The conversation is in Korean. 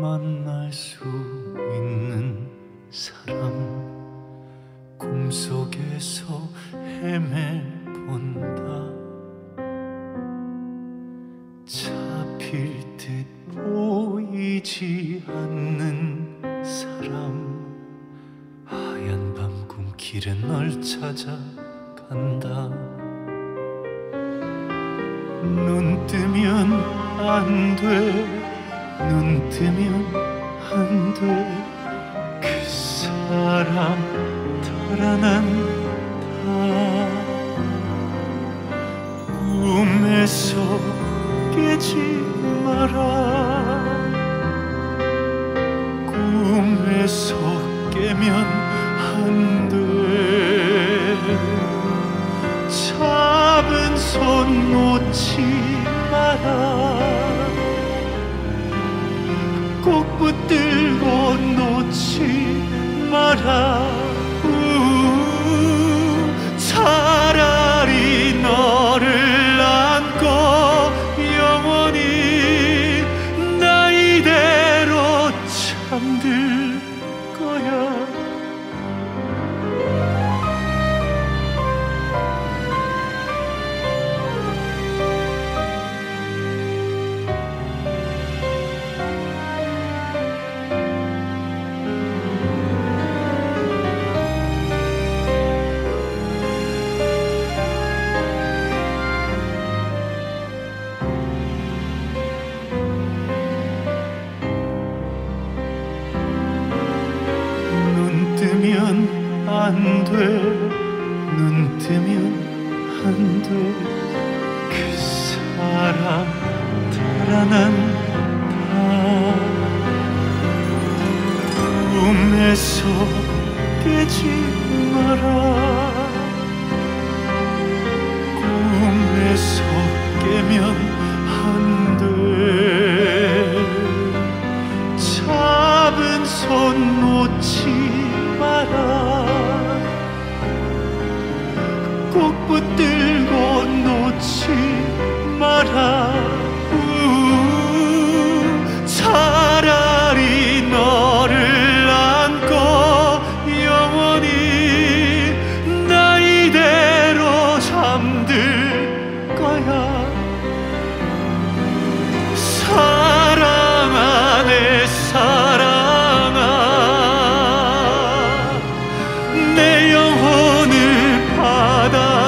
만날 수 있는 사람 꿈속에서 헤매본다. 잡힐 듯 보이지 않는 사람 하얀 밤 꿈길에 널 찾아간다. 눈 뜨면 안돼 눈 뜨면 안 돼 그 사람 달아난다. 꿈에서 깨지 마라. 꿈에서 깨면 안 돼 잡은 손 놓지 마라 붙들고 놓지 마라 안 돼, 눈 뜨면 안 돼. 그 사람 달아난다. 꽃붙들고 놓지 마라.